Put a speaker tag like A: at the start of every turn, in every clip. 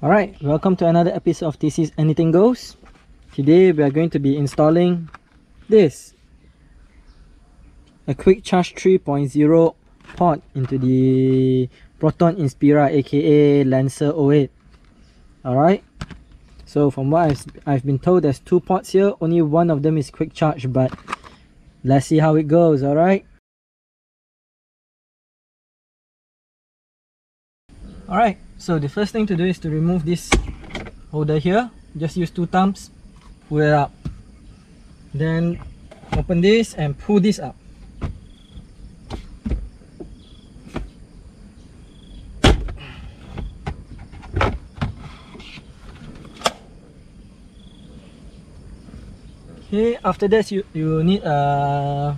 A: Alright, welcome to another episode of TC's Anything Goes. Today we are going to be installing this. A quick charge 3.0 port into the Proton Inspira aka Lancer 08. Alright, so from what I've, I've been told there's two ports here, only one of them is quick charge but let's see how it goes, alright? Alright, so the first thing to do is to remove this holder here. Just use two thumbs, pull it up. Then open this and pull this up. Okay, after that you, you need a... Uh,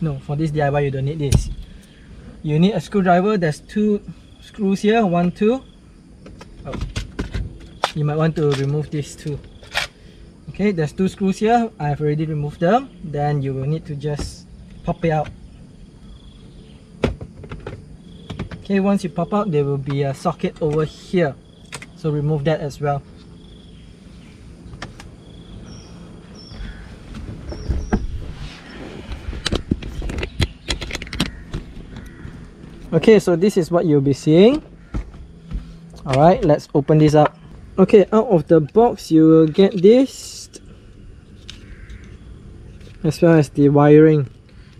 A: no, for this DIY you don't need this you need a screwdriver there's two screws here one two. Oh. you might want to remove these two. Okay there's two screws here. I've already removed them. Then you will need to just pop it out. Okay once you pop out there will be a socket over here. So remove that as well okay so this is what you'll be seeing. All right let's open this up. Okay out of the box you will get this as well as the wiring.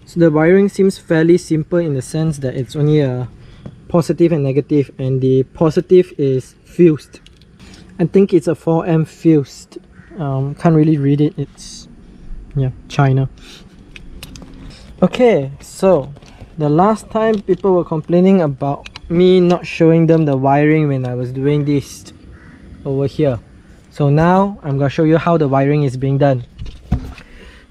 A: So the wiring seems fairly simple in the sense that it's only a positive and negative and the positive is fused. I think it's a 4M fused. Um, can't really read it. It's yeah China. Okay so the last time people were complaining about me not showing them the wiring when I was doing this over here. So now I'm gonna show you how the wiring is being done.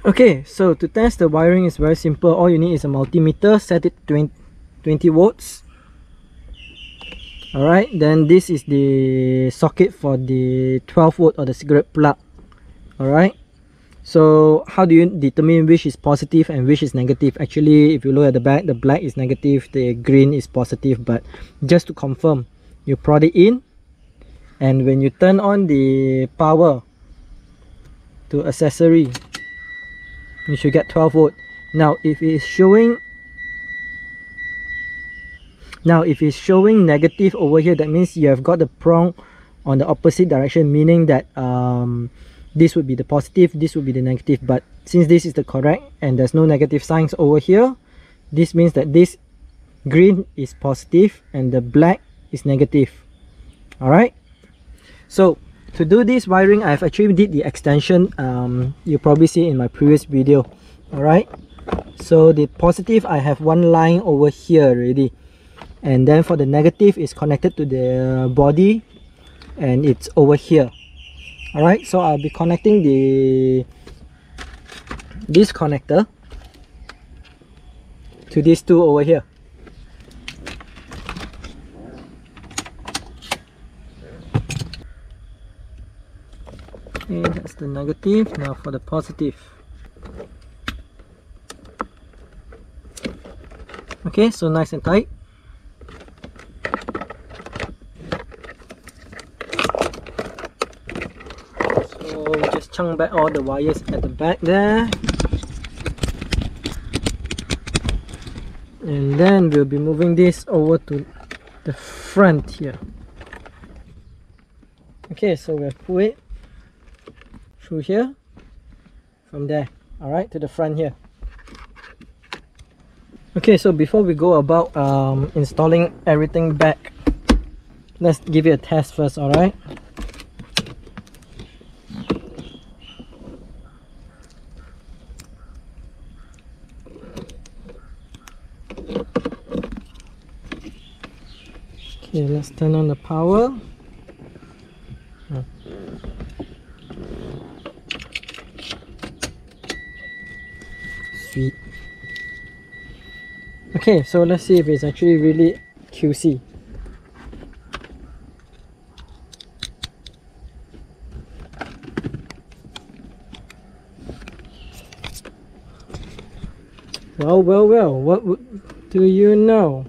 A: Okay so to test the wiring is very simple. All you need is a multimeter set it 20, 20 volts. Alright then this is the socket for the 12 volt or the cigarette plug. Alright so how do you determine which is positive and which is negative? Actually if you look at the back the black is negative the green is positive but just to confirm you prod it in and when you turn on the power to accessory you should get 12 volt. Now if it is showing now if it's showing negative over here that means you have got the prong on the opposite direction meaning that um, this would be the positive this would be the negative but since this is the correct and there's no negative signs over here this means that this green is positive and the black is negative. All right so to do this wiring i've actually did the extension um, you probably see in my previous video. All right so the positive i have one line over here already. And then for the negative is connected to the body and it's over here alright so I'll be connecting the this connector to these two over here. Okay that's the negative. Now for the positive. Okay so nice and tight chunk back all the wires at the back there. And then we'll be moving this over to the front here. Okay so we'll pull it through here from there all right to the front here. Okay so before we go about um, installing everything back let's give it a test first all right Okay, let's turn on the power. Sweet. Okay, so let's see if it's actually really QC. Well, well, well, what do you know?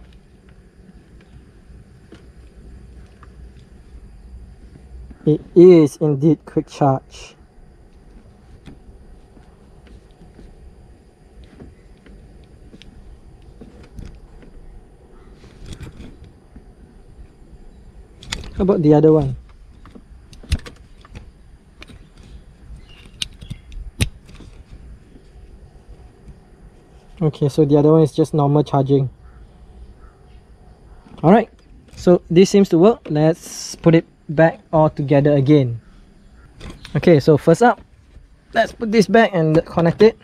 A: It is indeed quick charge. How about the other one? Okay, so the other one is just normal charging. Alright, so this seems to work. Let's put it back all together again. Okay, so first up, let's put this back and connect it.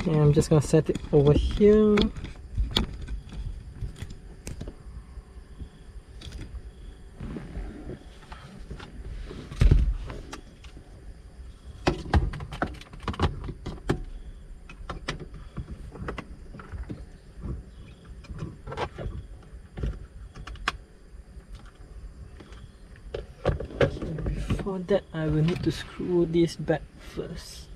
A: Okay, I'm just gonna set it over here. For that I will need to screw this back first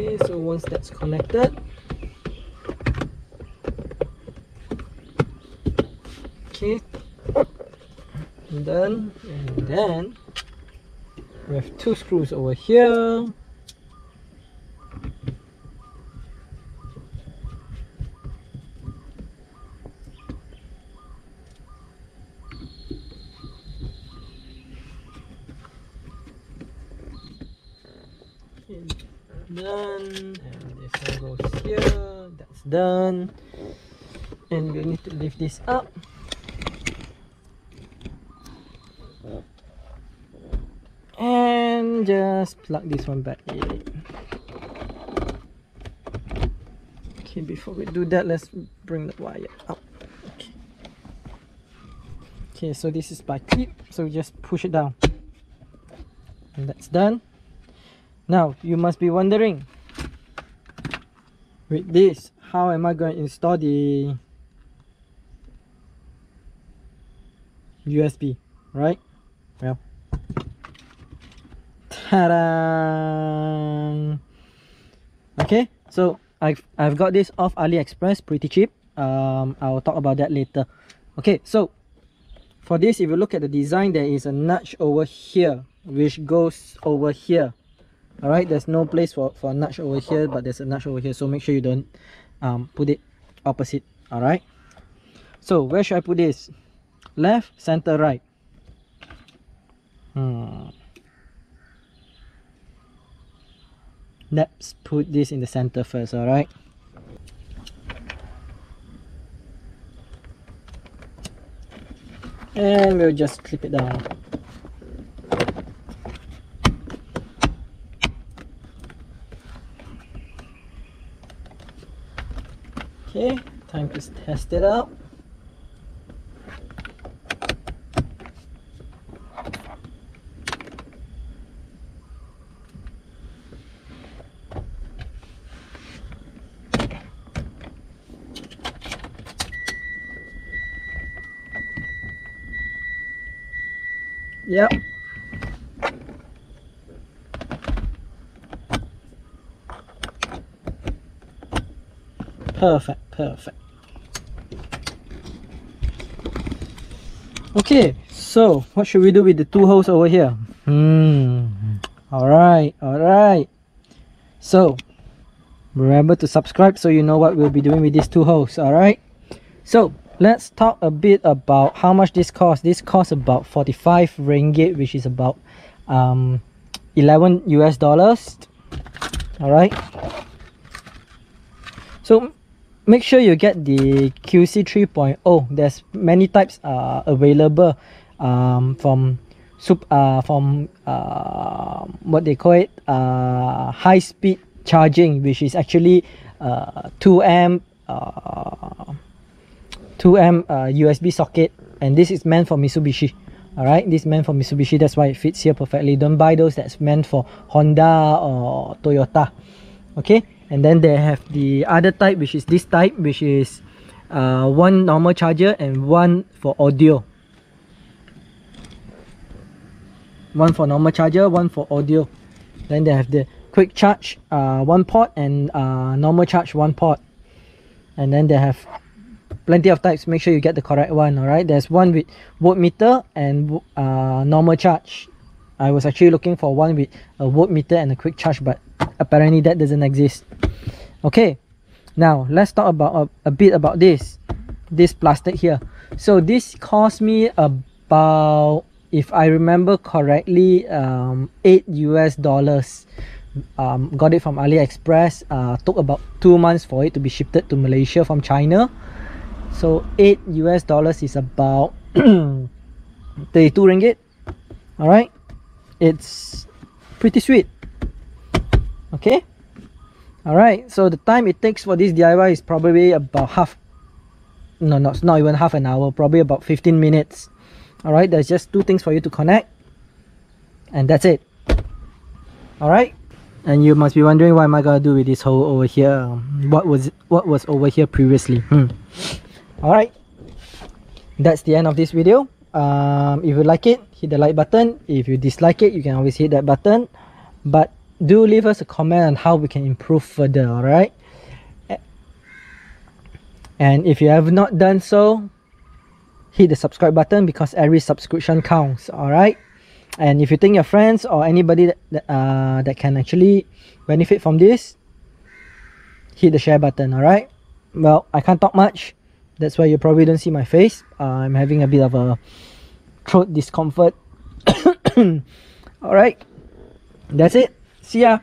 A: okay so once that's connected okay and then and then we have two screws over here done. And this one goes here. That's done. And we need to lift this up. And just plug this one back in. Okay before we do that let's bring the wire up. Okay. Okay so this is by clip so we just push it down. And that's done now you must be wondering with this how am I going to install the USB right? Well ta-da okay so I've, I've got this off AliExpress pretty cheap. Um, I'll talk about that later. Okay so for this if you look at the design there is a notch over here which goes over here all right there's no place for for a notch over here but there's a notch over here so make sure you don't um, put it opposite all right so where should i put this? Left center right. Hmm. let's put this in the center first all right and we'll just clip it down Okay, time to test it out. Yep. Perfect, perfect. Okay, so what should we do with the two holes over here? Hmm. Alright, alright. So, remember to subscribe so you know what we'll be doing with these two holes, alright? So, let's talk a bit about how much this costs. This costs about 45 ringgit, which is about um, 11 US dollars. Alright. So, make sure you get the QC 3.0 there's many types uh, available um, from sup, uh, from uh, what they call it uh, high speed charging which is actually uh, 2 amp uh, 2 amp uh, USB socket. And this is meant for Mitsubishi. All right this is meant for Mitsubishi. That's why it fits here perfectly. Don't buy those that's meant for Honda or Toyota. Okay and then they have the other type which is this type which is uh, one normal charger and one for audio. One for normal charger one for audio. Then they have the quick charge uh, one port and uh, normal charge one port. And then they have plenty of types. Make sure you get the correct one all right there's one with voltmeter and uh, normal charge I was actually looking for one with a voltmeter and a quick charge but apparently that doesn't exist. Okay now let's talk about a, a bit about this this plastic here. So this cost me about if I remember correctly um, 8 US dollars. Um, got it from AliExpress uh, took about two months for it to be shipped to Malaysia from China. So 8 US dollars is about 32 ringgit. All right it's pretty sweet. Okay? All right so the time it takes for this DIY is probably about half no not, not even half an hour probably about 15 minutes. All right there's just two things for you to connect and that's it. All right and you must be wondering what am I gonna do with this hole over here? What was what was over here previously? Hmm. all right that's the end of this video um, if you like it hit the like button. If you dislike it you can always hit that button. But do leave us a comment on how we can improve further all right and if you have not done so hit the subscribe button because every subscription counts all right and if you think your friends or anybody that, uh, that can actually benefit from this hit the share button all right well i can't talk much that's why you probably don't see my face. Uh, i'm having a bit of a throat discomfort. All right that's it. See ya